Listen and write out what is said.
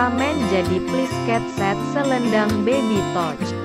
Kamen jadi please cat set selendang baby touch.